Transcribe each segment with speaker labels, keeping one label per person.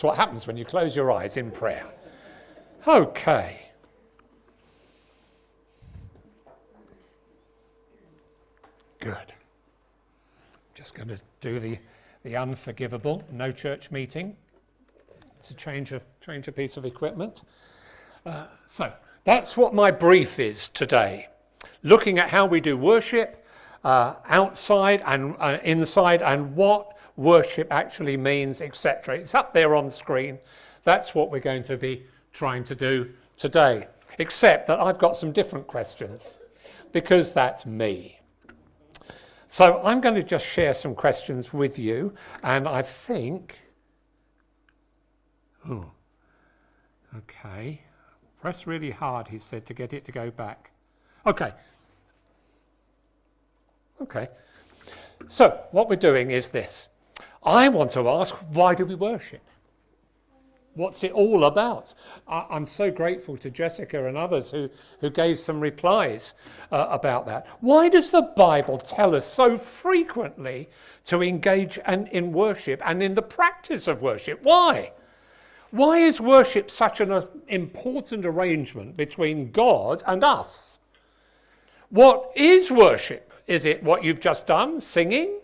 Speaker 1: That's what happens when you close your eyes in prayer. Okay. Good. Just going to do the, the unforgivable. No church meeting. It's a change of, change of piece of equipment. Uh, so that's what my brief is today. Looking at how we do worship uh, outside and uh, inside and what worship actually means, etc. It's up there on screen. That's what we're going to be trying to do today. Except that I've got some different questions because that's me. So I'm going to just share some questions with you, and I think. Oh, okay. Press really hard, he said, to get it to go back. Okay. Okay. So, what we're doing is this. I want to ask, why do we worship? What's it all about? I, am so grateful to Jessica and others who, who gave some replies uh, about that. Why does the Bible tell us so frequently to engage and, in worship and in the practice of worship? Why? Why is worship such an uh, important arrangement between God and us? What is worship? Is it what you've just done, singing?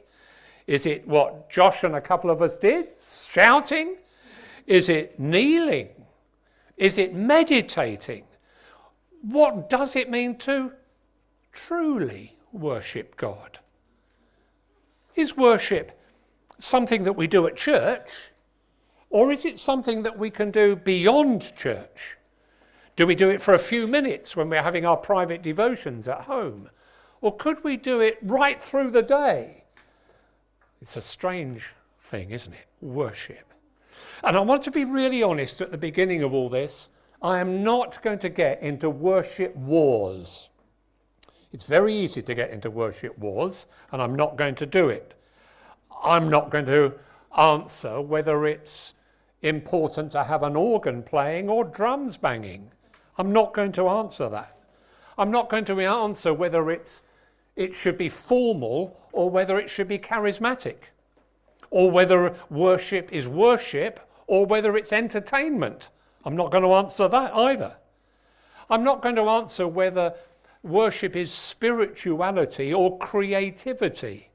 Speaker 1: Is it what Josh and a couple of us did, shouting? Is it kneeling? Is it meditating? What does it mean to truly worship God? Is worship something that we do at church, or is it something that we can do beyond church? Do we do it for a few minutes when we're having our private devotions at home? Or could we do it right through the day? It's a strange thing, isn't it? Worship. And I want to be really honest at the beginning of all this. I am not going to get into worship wars. It's very easy to get into worship wars, and I'm not going to do it. I'm not going to answer whether it's important to have an organ playing or drums banging. I'm not going to answer that. I'm not going to answer whether it's, it should be formal or whether it should be charismatic, or whether worship is worship or whether it's entertainment. I'm not going to answer that either. I'm not going to answer whether worship is spirituality or creativity,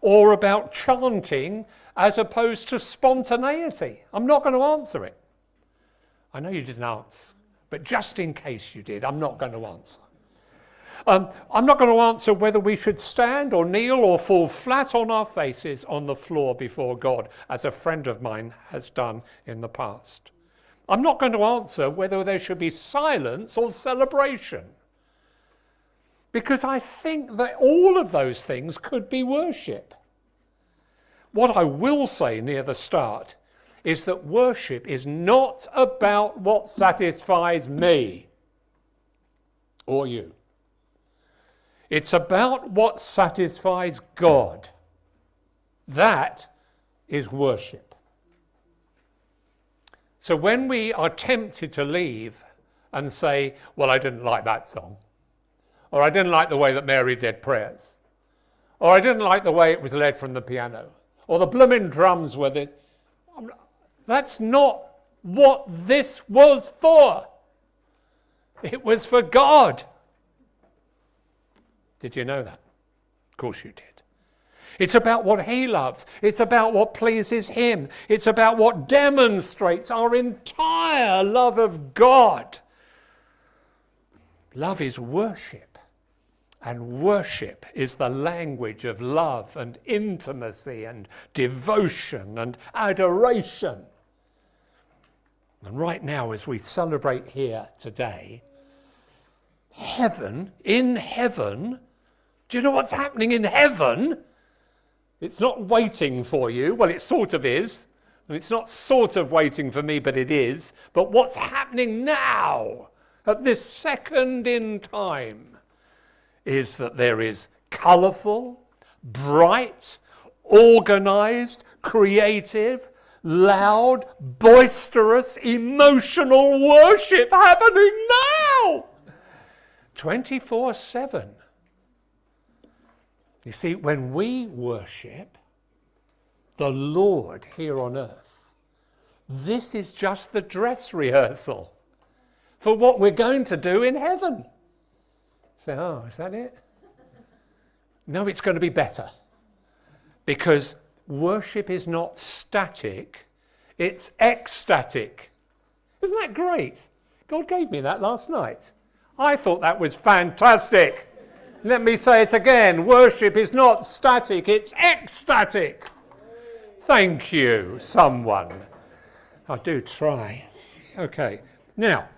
Speaker 1: or about chanting as opposed to spontaneity. I'm not going to answer it. I know you didn't answer, but just in case you did, I'm not going to answer. Um, I'm not going to answer whether we should stand or kneel or fall flat on our faces on the floor before God, as a friend of mine has done in the past. I'm not going to answer whether there should be silence or celebration. Because I think that all of those things could be worship. What I will say near the start is that worship is not about what satisfies me or you. It's about what satisfies God. That is worship. So when we are tempted to leave and say, Well, I didn't like that song, or I didn't like the way that Mary did prayers, or I didn't like the way it was led from the piano, or the blooming drums were this. That's not what this was for. It was for God. Did you know that? Of course you did. It's about what he loves. It's about what pleases him. It's about what demonstrates our entire love of God. Love is worship. And worship is the language of love and intimacy and devotion and adoration. And right now, as we celebrate here today, heaven, in heaven, do you know what's happening in heaven? It's not waiting for you. Well, it sort of is. It's not sort of waiting for me, but it is. But what's happening now, at this second in time, is that there is colourful, bright, organised, creative, loud, boisterous, emotional worship happening now. 24 7. You see, when we worship the Lord here on earth, This is just the dress rehearsal for what we're going to do in heaven. Say, oh, is that it? No, it's going to be better. Because worship is not static, it's ecstatic. Isn't that great? God gave me that last night. I thought that was fantastic. Let me say it again worship is not static, it's ecstatic. Thank you, someone. I do try. Okay, now,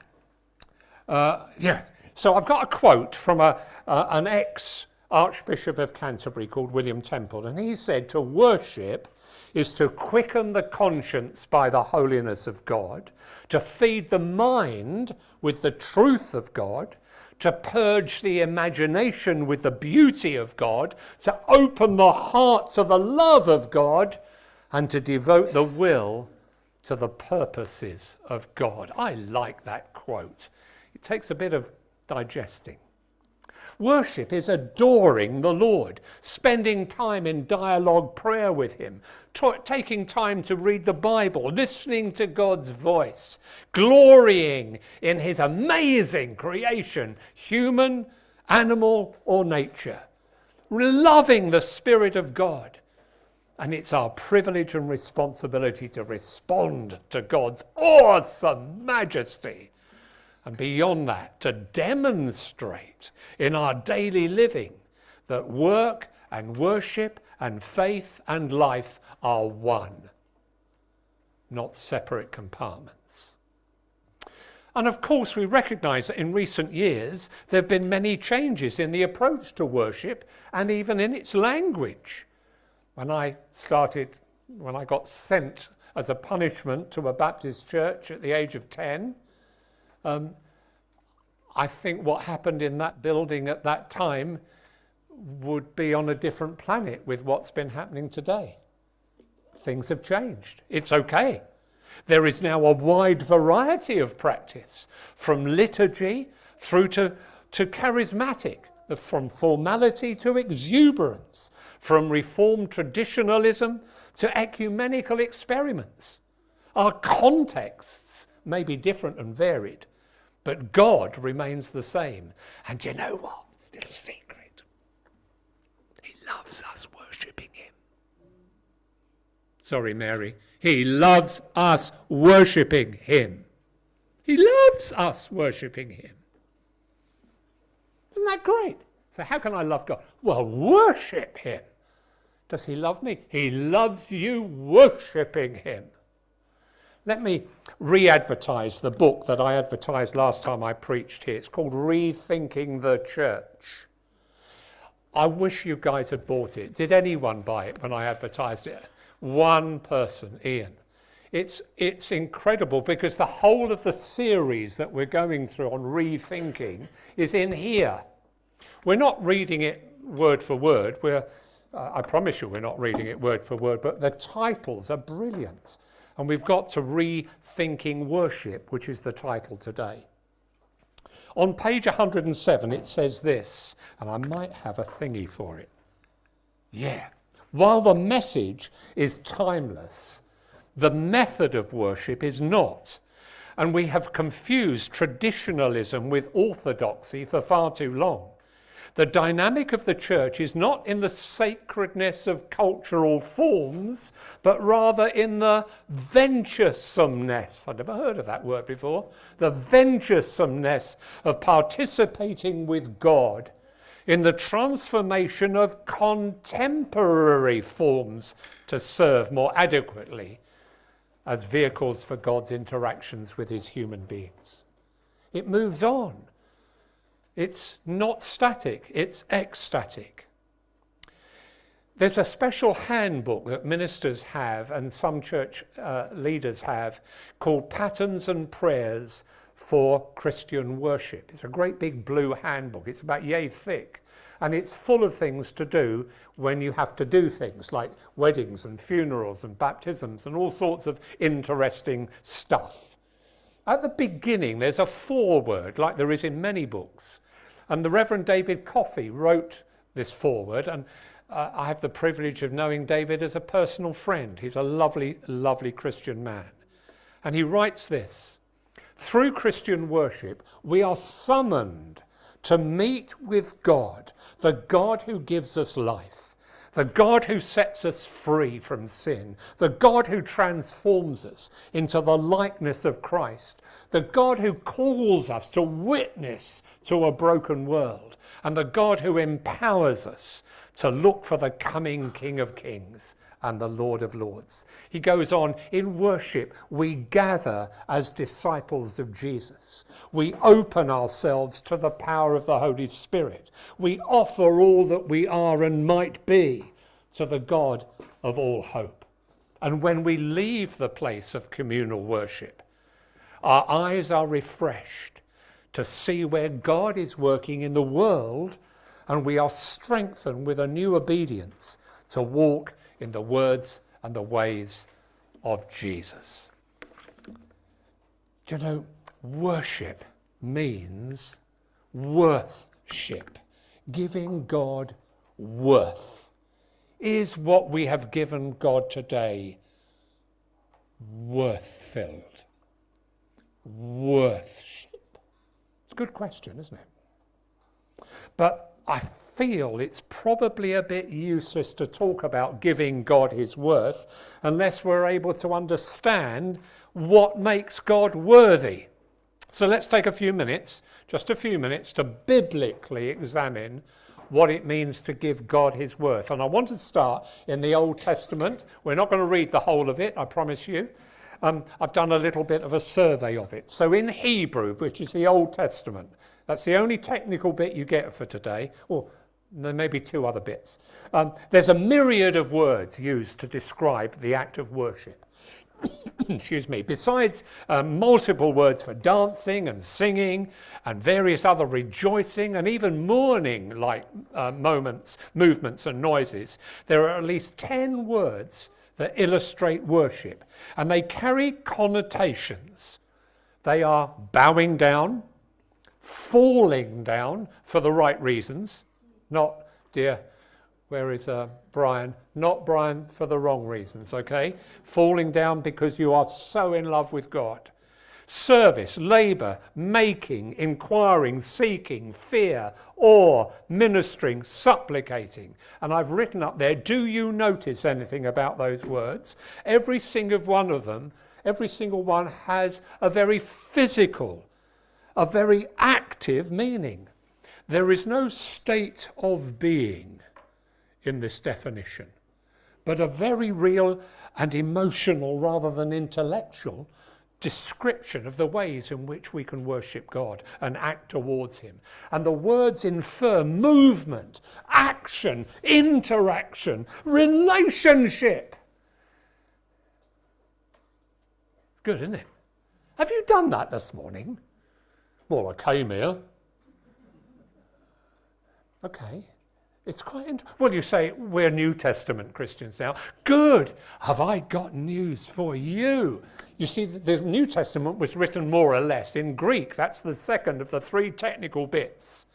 Speaker 1: uh, yeah, so I've got a quote from a, uh, an ex Archbishop of Canterbury called William Temple, and he said to worship is to quicken the conscience by the holiness of God, to feed the mind with the truth of God, to purge the imagination with the beauty of God, to open the heart to the love of God, and to devote the will to the purposes of God. I like that quote. It takes a bit of digesting. Worship is adoring the Lord, spending time in dialogue prayer with Him, taking time to read the Bible, listening to God's voice, glorying in His amazing creation, human, animal, or nature, loving the Spirit of God. And it's our privilege and responsibility to respond to God's awesome majesty and beyond that, to demonstrate in our daily living that work and worship and faith and life are one, not separate compartments. And of course, we recognize that in recent years there have been many changes in the approach to worship and even in its language. When I started, when I got sent as a punishment to a Baptist church at the age of 10, um, I think what happened in that building at that time would be on a different planet with what's been happening today. Things have changed. It's okay. There is now a wide variety of practice, from liturgy through to, to charismatic, from formality to exuberance, from reformed traditionalism to ecumenical experiments. Our contexts may be different and varied, but God remains the same. And you know what? Little secret. He loves us worshipping Him. Sorry, Mary. He loves us worshipping Him. He loves us worshipping Him. Isn't that great? So, how can I love God? Well, worship Him. Does He love me? He loves you worshipping Him. Let me re advertise the book that I advertised last time I preached here. It's called Rethinking the Church. I wish you guys had bought it. Did anyone buy it when I advertised it? One person, Ian. It's, it's incredible because the whole of the series that we're going through on rethinking is in here. We're not reading it word for word. We're, uh, I promise you, we're not reading it word for word, but the titles are brilliant. And we've got to Rethinking Worship, which is the title today. On page 107, it says this, and I might have a thingy for it. Yeah. While the message is timeless, the method of worship is not. And we have confused traditionalism with orthodoxy for far too long. The dynamic of the church is not in the sacredness of cultural forms, but rather in the venturesomeness. I've never heard of that word before. The venturesomeness of participating with God in the transformation of contemporary forms to serve more adequately as vehicles for God's interactions with his human beings. It moves on. It's not static, it's ecstatic. There's a special handbook that ministers have and some church uh, leaders have called Patterns and Prayers for Christian Worship. It's a great big blue handbook. It's about yay thick. And it's full of things to do when you have to do things like weddings and funerals and baptisms and all sorts of interesting stuff. At the beginning, there's a foreword, like there is in many books. And the Reverend David Coffey wrote this foreword, and uh, I have the privilege of knowing David as a personal friend. He's a lovely, lovely Christian man. And he writes this Through Christian worship, we are summoned to meet with God, the God who gives us life, the God who sets us free from sin, the God who transforms us into the likeness of Christ, the God who calls us to witness to a broken world, and the God who empowers us to look for the coming King of Kings and the Lord of Lords. He goes on, in worship, we gather as disciples of Jesus. We open ourselves to the power of the Holy Spirit. We offer all that we are and might be to the God of all hope. And when we leave the place of communal worship, our eyes are refreshed to see where God is working in the world, and we are strengthened with a new obedience to walk in the words and the ways of Jesus. Do you know, worship means worthship, giving God worth. Is what we have given God today worth filled? Worthship? It's a good question, isn't it? But I feel it's probably a bit useless to talk about giving God his worth unless we're able to understand what makes God worthy. So let's take a few minutes, just a few minutes, to biblically examine what it means to give God his worth. And I want to start in the Old Testament. We're not going to read the whole of it, I promise you. Um, I've done a little bit of a survey of it. So in Hebrew, which is the Old Testament, that's the only technical bit you get for today. Well, there may be two other bits. Um, there's a myriad of words used to describe the act of worship. Excuse me. Besides um, multiple words for dancing and singing and various other rejoicing and even mourning like uh, moments, movements, and noises, there are at least 10 words that illustrate worship. And they carry connotations. They are bowing down, falling down for the right reasons, not, dear, where is uh, Brian? Not Brian for the wrong reasons, okay? Falling down because you are so in love with God. Service, labour, making, inquiring, seeking, fear, awe, ministering, supplicating. And I've written up there, do you notice anything about those words? Every single one of them, every single one has a very physical, a very active meaning. There is no state of being in this definition, but a very real and emotional rather than intellectual description of the ways in which we can worship God and act towards Him. And the words infer movement, action, interaction, relationship. Good, isn't it? Have you done that this morning? Well, I came here. Okay. It's quite interesting. Well, you say we're New Testament Christians now. Good. Have I got news for you? You see, the New Testament was written more or less in Greek. That's the second of the three technical bits.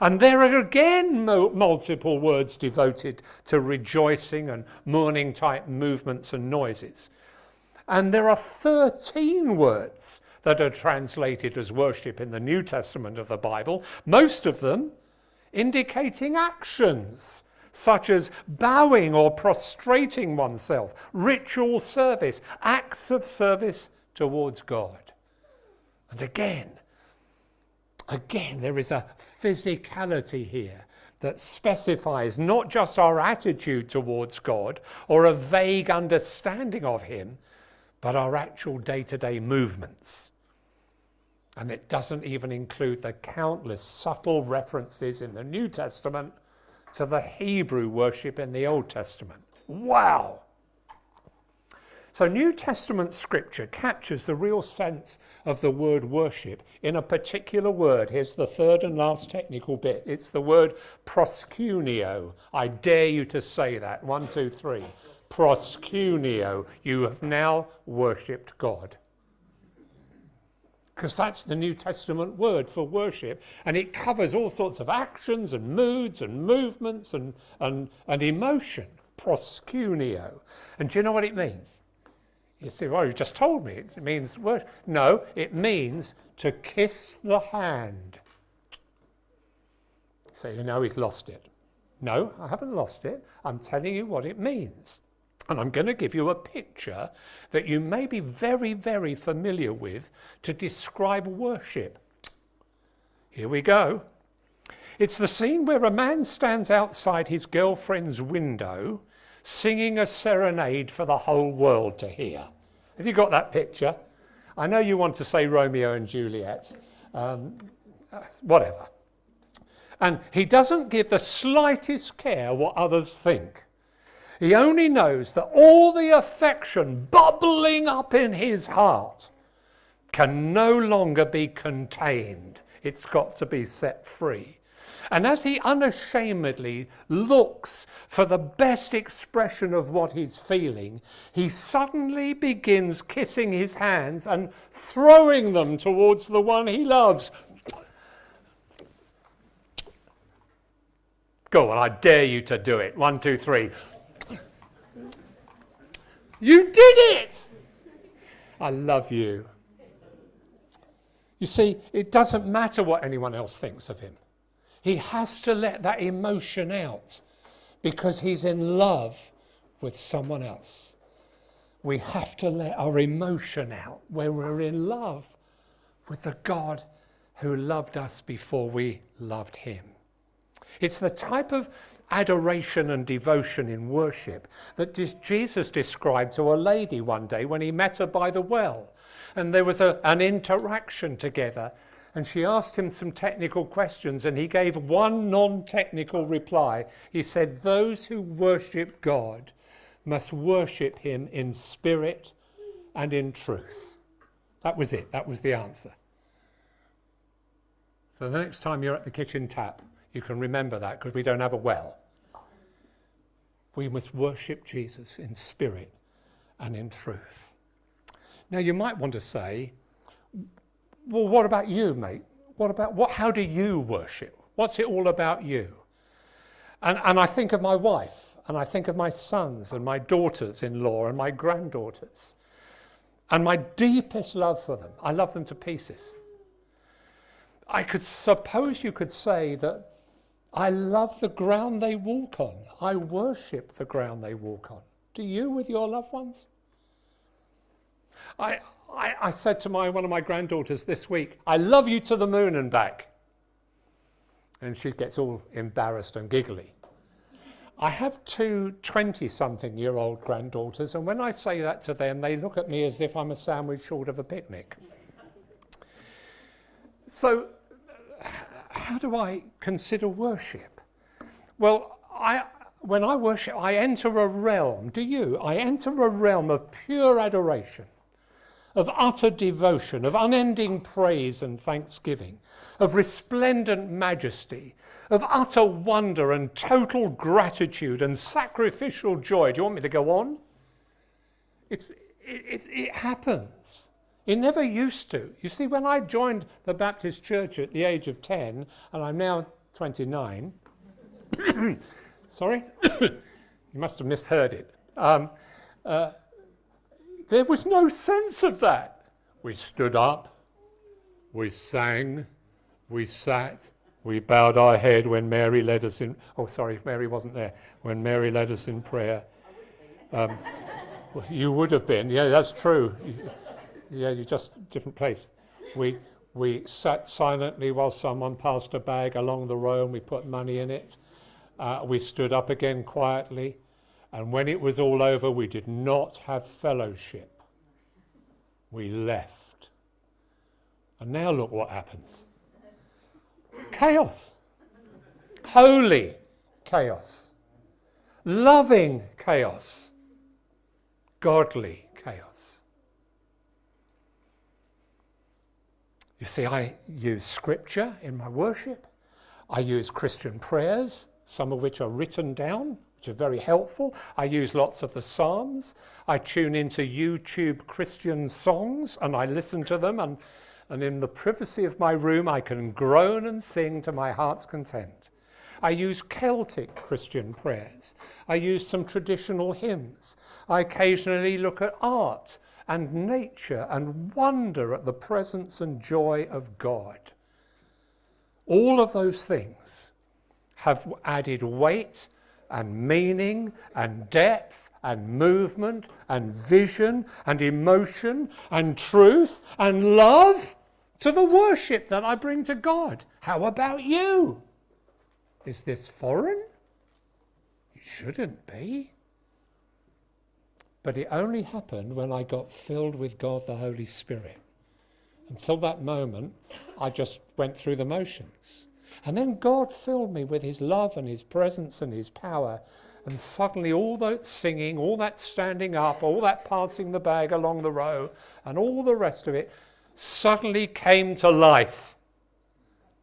Speaker 1: And there are again multiple words devoted to rejoicing and mourning type movements and noises. And there are 13 words that are translated as worship in the New Testament of the Bible. Most of them indicating actions such as bowing or prostrating oneself, ritual service, acts of service towards God. And again, again, there is a physicality here that specifies not just our attitude towards God or a vague understanding of Him, but our actual day to day movements. And it doesn't even include the countless subtle references in the New Testament to the Hebrew worship in the Old Testament. Wow! So, New Testament scripture captures the real sense of the word worship in a particular word. Here's the third and last technical bit it's the word proskuneo. I dare you to say that. One, two, three. Proskuneo. You have now worshipped God because that's the New Testament word for worship, and it covers all sorts of actions and moods and movements and, and, and emotion, proskuneo. And do you know what it means? You say, well, you just told me it means worship. No, it means to kiss the hand. So you know he's lost it. No, I haven't lost it. I'm telling you what it means. And I'm going to give you a picture that you may be very, very familiar with to describe worship. Here we go. It's the scene where a man stands outside his girlfriend's window singing a serenade for the whole world to hear. Have you got that picture? I know you want to say Romeo and Juliet. Um, whatever. And he doesn't give the slightest care what others think. He only knows that all the affection bubbling up in his heart can no longer be contained. It's got to be set free. And as he unashamedly looks for the best expression of what he's feeling, he suddenly begins kissing his hands and throwing them towards the one he loves. Go on, I dare you to do it. One, two, three. You did it! I love you. You see, it doesn't matter what anyone else thinks of him. He has to let that emotion out because he's in love with someone else. We have to let our emotion out when we're in love with the God who loved us before we loved him. It's the type of adoration and devotion in worship that Jesus described to a lady one day when he met her by the well. And there was a, an interaction together and she asked him some technical questions, and he gave one non technical reply. He said, Those who worship God must worship him in spirit and in truth. That was it, that was the answer. So the next time you're at the kitchen tap, you can remember that because we don't have a well. We must worship Jesus in spirit and in truth. Now, you might want to say, well, what about you, mate? What about what? How do you worship? What's it all about you? And, and I think of my wife, and I think of my sons and my daughters in law and my granddaughters, and my deepest love for them. I love them to pieces. I could suppose you could say that I love the ground they walk on. I worship the ground they walk on. Do you with your loved ones? I, I, I said to my, one of my granddaughters this week, I love you to the moon and back. And she gets all embarrassed and giggly. I have two 20 something year old granddaughters, and when I say that to them, they look at me as if I'm a sandwich short of a picnic. So, how do I consider worship? Well, I, when I worship, I enter a realm, do you? I enter a realm of pure adoration of utter devotion, of unending praise and thanksgiving, of resplendent majesty, of utter wonder and total gratitude and sacrificial joy. Do you want me to go on? It's, it, it, it happens. It never used to. You see, when I joined the Baptist church at the age of 10, and I'm now 29, sorry, you must have misheard it. Um, uh, there was no sense of that. We stood up, we sang, we sat, we bowed our head when Mary led us in. Oh, sorry, Mary wasn't there. When Mary led us in prayer. Um, you would have been. Yeah, that's true. Yeah, you're just different place. We, we sat silently while someone passed a bag along the row and we put money in it. Uh, we stood up again quietly. And when it was all over, we did not have fellowship. We left. And now look what happens chaos. Holy chaos. Loving chaos. Godly chaos. You see, I use scripture in my worship. I use Christian prayers, some of which are written down which are very helpful. I use lots of the Psalms. I tune into YouTube Christian songs and I listen to them. And, and in the privacy of my room, I can groan and sing to my heart's content. I use Celtic Christian prayers. I use some traditional hymns. I occasionally look at art and nature and wonder at the presence and joy of God. All of those things have added weight and meaning and depth and movement and vision and emotion and truth and love to the worship that I bring to God. How about you? Is this foreign? It shouldn't be. But it only happened when I got filled with God the Holy Spirit. Until that moment, I just went through the motions. And then God filled me with His love and His presence and His power. And suddenly, all that singing, all that standing up, all that passing the bag along the row, and all the rest of it suddenly came to life.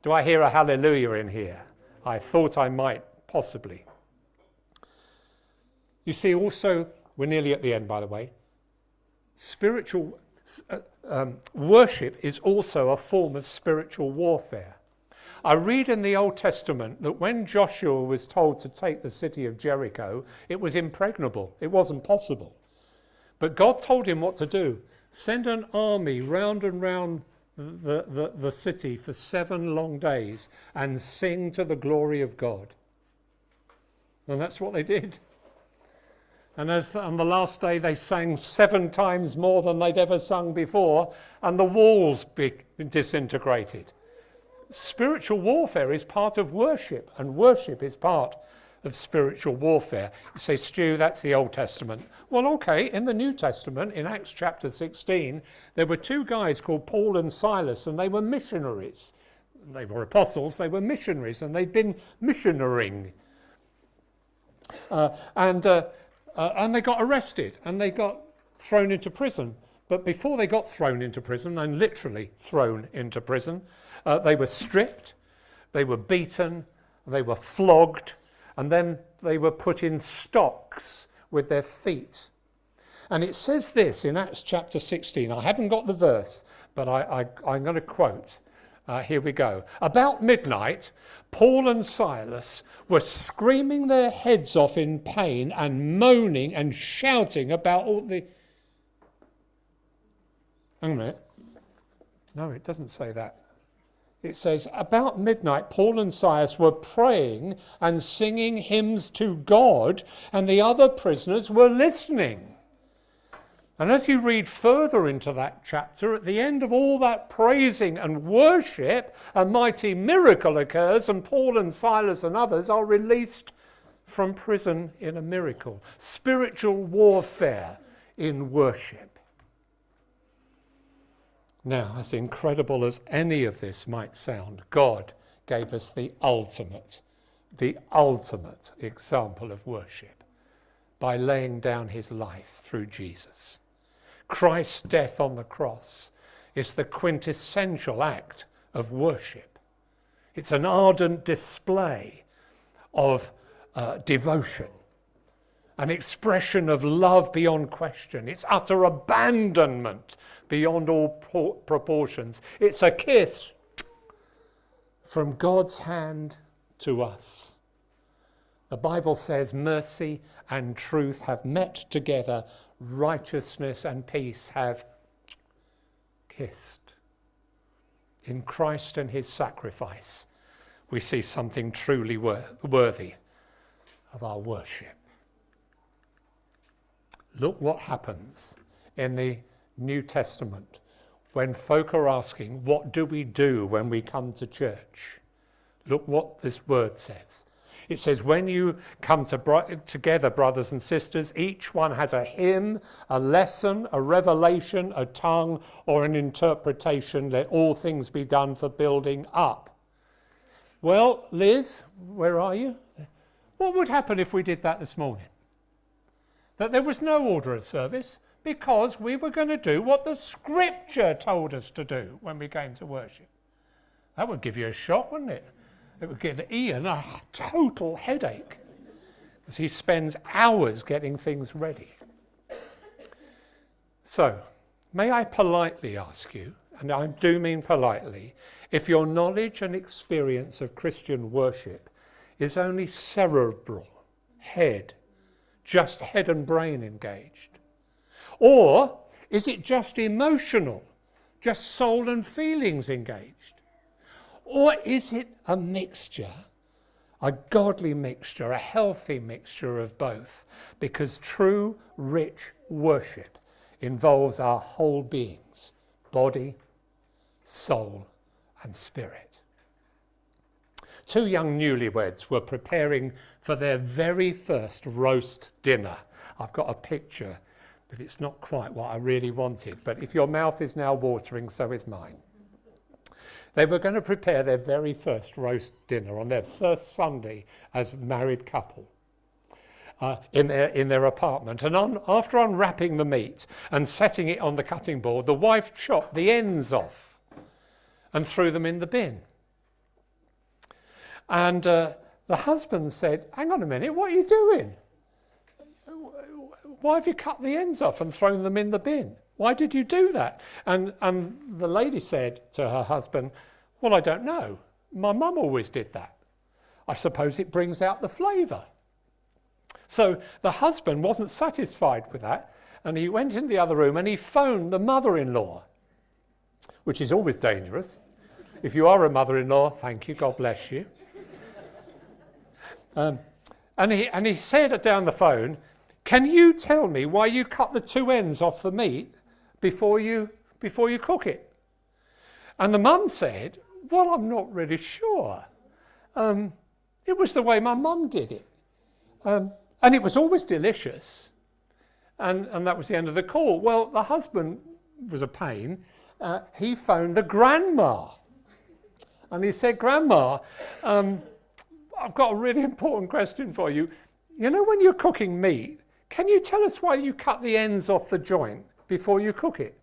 Speaker 1: Do I hear a hallelujah in here? I thought I might, possibly. You see, also, we're nearly at the end, by the way. Spiritual uh, um, worship is also a form of spiritual warfare. I read in the Old Testament that when Joshua was told to take the city of Jericho, it was impregnable, it wasn't possible. But God told him what to do send an army round and round the, the, the city for seven long days and sing to the glory of God. And that's what they did. And as on the last day they sang seven times more than they'd ever sung before, and the walls be disintegrated. Spiritual warfare is part of worship, and worship is part of spiritual warfare. You say, Stu, that's the Old Testament. Well, okay, in the New Testament, in Acts chapter 16, there were two guys called Paul and Silas, and they were missionaries. They were apostles, they were missionaries, and they'd been missionarying. Uh, and uh, uh, and they got arrested and they got thrown into prison. But before they got thrown into prison, and literally thrown into prison, uh, they were stripped, they were beaten, they were flogged, and then they were put in stocks with their feet. And it says this in Acts chapter 16. I haven't got the verse, but I, I, I'm going to quote. Uh, here we go. About midnight, Paul and Silas were screaming their heads off in pain and moaning and shouting about all the. Hang on a minute. No, it doesn't say that. It says, About midnight, Paul and Silas were praying and singing hymns to God, and the other prisoners were listening. And as you read further into that chapter, at the end of all that praising and worship, a mighty miracle occurs, and Paul and Silas and others are released from prison in a miracle. Spiritual warfare in worship. Now, as incredible as any of this might sound, God gave us the ultimate, the ultimate example of worship by laying down his life through Jesus. Christ's death on the cross is the quintessential act of worship. It's an ardent display of uh, devotion, an expression of love beyond question. It's utter abandonment beyond all proportions. It's a kiss from God's hand to us. The Bible says mercy and truth have met together righteousness and peace have kissed. In Christ and his sacrifice, we see something truly worthy of our worship. Look what happens in the New Testament when folk are asking, What do we do when we come to church? Look what this word says. It says, when you come to bro- together, brothers and sisters, each one has a hymn, a lesson, a revelation, a tongue, or an interpretation. Let all things be done for building up. Well, Liz, where are you? What would happen if we did that this morning? That there was no order of service because we were going to do what the scripture told us to do when we came to worship. That would give you a shock, wouldn't it? It would give Ian a total headache because he spends hours getting things ready. So, may I politely ask you, and I do mean politely, if your knowledge and experience of Christian worship is only cerebral, head, just head and brain engaged, or Is it just emotional, just soul and feelings engaged? Or is it a mixture, a godly mixture, a healthy mixture of both? Because true, rich worship involves our whole beings body, soul, and spirit. Two young newlyweds were preparing for their very first roast dinner. I've got a picture, but it's not quite what I really wanted. But if your mouth is now watering, so is mine. They were going to prepare their very first roast dinner on their first Sunday as a married couple. Uh, in, their, in their apartment. And on, after unwrapping the meat and setting it on the cutting board, the wife chopped the ends off and threw them in the bin. And uh, the husband said, Hang on a minute, what are you doing? Why have you cut the ends off and thrown them in the bin? Why did you do that? And, and the lady said to her husband, Well, I don't know. My mum always did that. I suppose it brings out the flavour. So the husband wasn't satisfied with that, and he went in the other room and he phoned the mother in law, which is always dangerous. If you are a mother in law, thank you, God bless you. Um, and, he, and he said down the phone, Can you tell me why you cut the two ends off the meat before you, before you cook it? And the mum said, Well, I'm not really sure. Um, it was the way my mum did it. Um, and it was always delicious. And, and that was the end of the call. Well, the husband was a pain. Uh, he phoned the grandma. And he said, Grandma, um, I've got a really important question for you. You know, when you're cooking meat, can you tell us why you cut the ends off the joint before you cook it?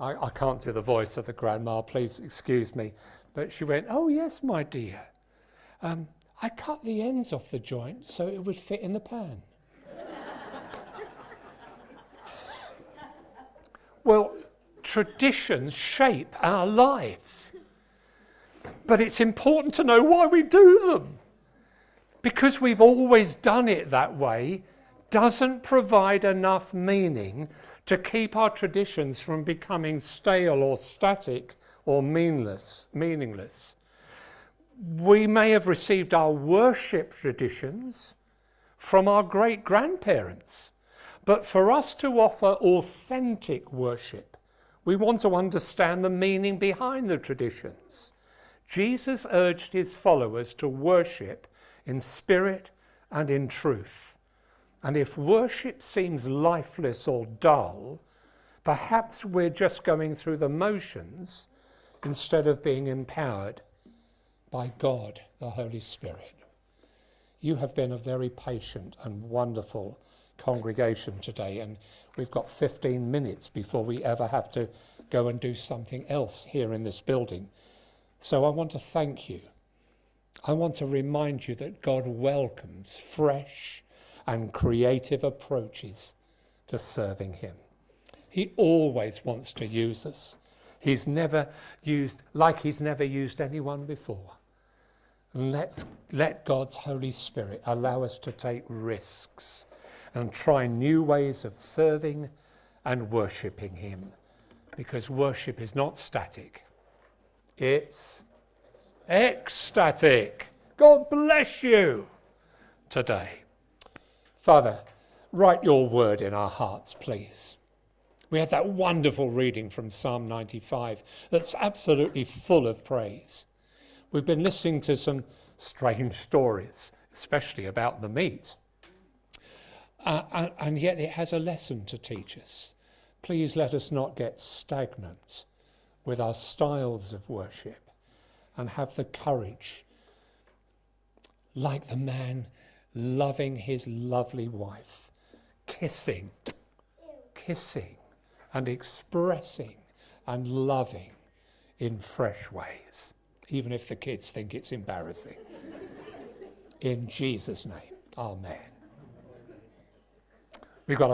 Speaker 1: I, I can't do the voice of the grandma, please excuse me. But she went, Oh, yes, my dear. Um, I cut the ends off the joint so it would fit in the pan. well, traditions shape our lives. But it's important to know why we do them. Because we've always done it that way doesn't provide enough meaning to keep our traditions from becoming stale or static or meaningless. meaningless we may have received our worship traditions from our great grandparents. But for us to offer authentic worship, we want to understand the meaning behind the traditions. Jesus urged his followers to worship in spirit and in truth. And if worship seems lifeless or dull, perhaps we're just going through the motions instead of being empowered by God, the Holy Spirit. You have been a very patient and wonderful congregation today, and we've got 15 minutes before we ever have to go and do something else here in this building. So I want to thank you. I want to remind you that God welcomes fresh and creative approaches to serving Him. He always wants to use us. He's never used, like He's never used anyone before. Let's, let God's Holy Spirit allow us to take risks and try new ways of serving and worshipping Him. Because worship is not static, it's ecstatic. God bless you today. Father, write your word in our hearts, please. We had that wonderful reading from Psalm 95 that's absolutely full of praise. We've been listening to some strange stories, especially about the meat. Uh, and, and yet it has a lesson to teach us. Please let us not get stagnant with our styles of worship and have the courage, like the man loving his lovely wife, kissing, kissing, and expressing and loving in fresh ways even if the kids think it's embarrassing. In Jesus' name, amen. We've got